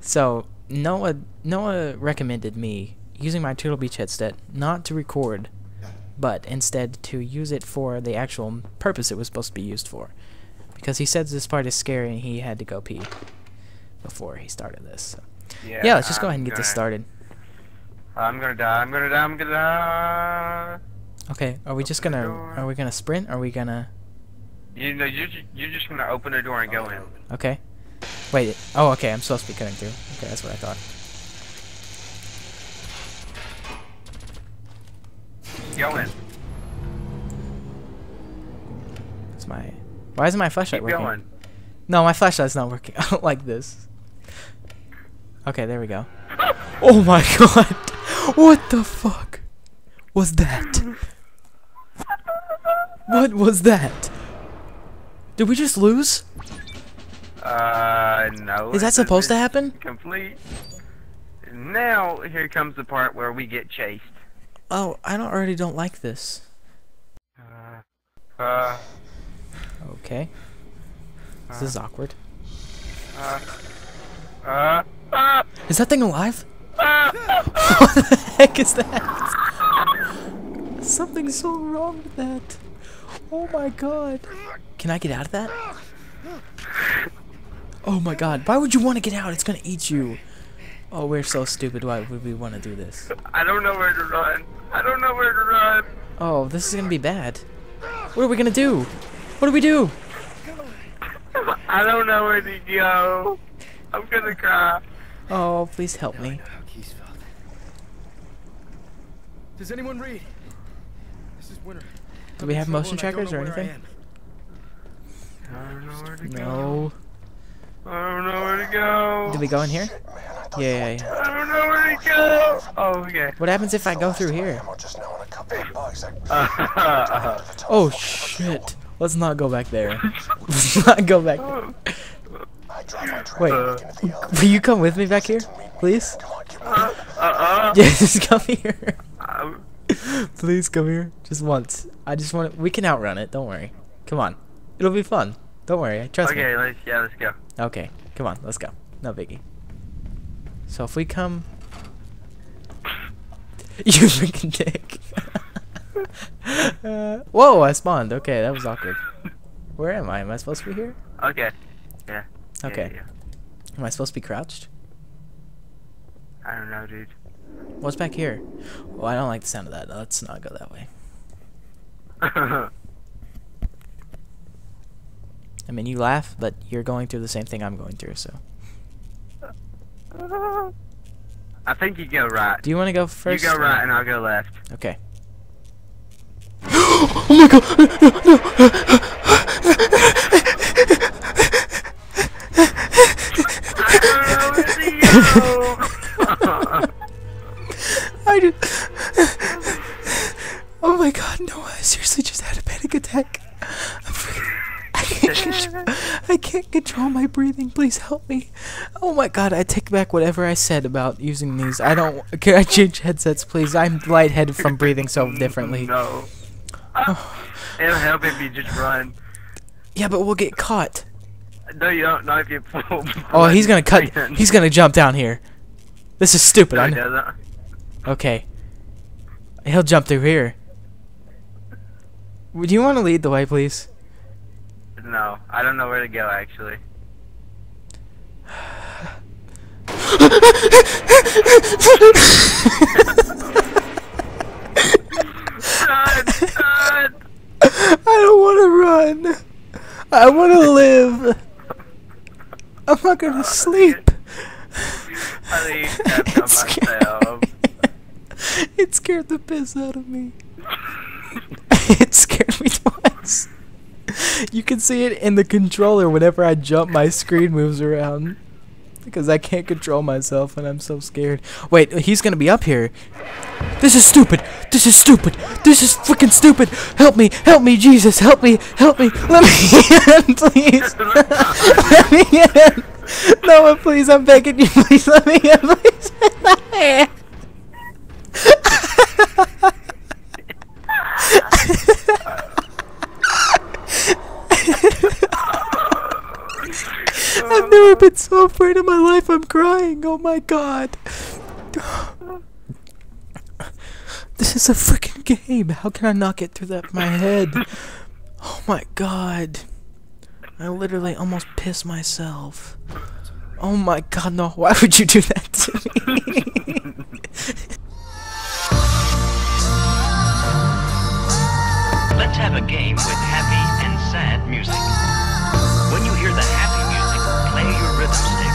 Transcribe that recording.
So Noah Noah recommended me using my Turtle Beach headset not to record, but instead to use it for the actual purpose it was supposed to be used for. Because he says this part is scary and he had to go pee before he started this. So. Yeah, Yeah, let's just go I'm ahead and get this gonna- started. I'm gonna die. I'm gonna die. I'm gonna die. Okay, are we just Open the gonna are we gonna sprint? Are we gonna You know, you're ju- you're just gonna open the door and go in. Okay. Wait. Oh, okay. I'm supposed to be cutting through. Okay, that's what I thought. Go in. It's my. Why isn't my flashlight Keep working? going. No, my flashlight's not working. I don't like this. Okay, there we go. Oh my god! What the fuck was that? What was that? Did we just lose? Uh, no. Is that supposed to happen? Complete. Now here comes the part where we get chased. Oh, I don't already don't like this. Uh, uh, Okay. This is awkward. uh, uh, uh, Is that thing alive? uh, what the heck is that? Something's so wrong with that. Oh my god. Can I get out of that? Oh my god. Why would you want to get out? It's gonna eat you. Oh, we're so stupid. Why would we want to do this? I don't know where to run. I don't know where to run. Oh, this is gonna be bad. What are we gonna do? What do we do? I don't know where to go. I'm gonna cry. Oh, please help me. Does anyone read? This is Winter. Do we have motion trackers or anything? I don't know where to go. No. I don't know where to go. Did we go in here? Yeah, yeah, yeah. I don't know where to go. Oh, okay. What happens if I go through here? Just now in a couple of bugs. I Uh, Oh shit. Let's not go back there. Let's not go back there. I drive my train Wait. into the yard. Will you come with me back here? Please? Come on, give me uh, uh, Yeah, just come here. uh, Please come here. Just once. I just want to. We can outrun it. Don't worry. Come on. It'll be fun. Don't worry. Trust okay, let's yeah, let's go. Okay. Come on. Let's go. No biggie. So if we come. you freaking dick. uh, whoa! I spawned. Okay, that was awkward. Where am I? Am I supposed to be here? Okay. Yeah. yeah, Okay. yeah. Am I supposed to be crouched? I don't know, dude. What's back here? Oh, I don't like the sound of that. Let's not go that way. I mean, you laugh, but you're going through the same thing I'm going through, so. I think you go right. Do you want to go first? you go right and I'll go left. Okay. oh my god! I don't know where to go. I just. oh my god, no, I seriously just had a panic attack. I'm freaking. I can't, control, I can't control my breathing. Please help me. Oh my god, I take back whatever I said about using these. I don't. Can I change headsets, please? I'm lightheaded from breathing so differently. No. Oh. It'll help if you just run. Yeah, but we'll get caught. No, you don't. Not if you pull. Oh, he's gonna cut. He's gonna jump down here. This is stupid. No, I know. Okay. He'll jump through here. Would you want to lead the way, please? No, I don't know where to go actually. Run, run. I don't want to run. I want to live. I'm not gonna oh, sleep. I need It scared It scared the piss out of me. it scared me twice. You can see it in the controller whenever I jump, my screen moves around. Because I can't control myself and I'm so scared. Wait, he's gonna be up here. This is stupid. This is stupid. This is freaking stupid. Help me. Help me, Jesus. Help me. Help me. Let me in, please. let me in. No, please. I'm begging you. Please let me in. Please I've never been so afraid in my life. I'm crying. Oh my god. This is a freaking game. How can I not get through that my head? Oh my god. I literally almost pissed myself. Oh my god, no. Why would you do that to me? Let's have a game with happy and sad music. When you hear Steps.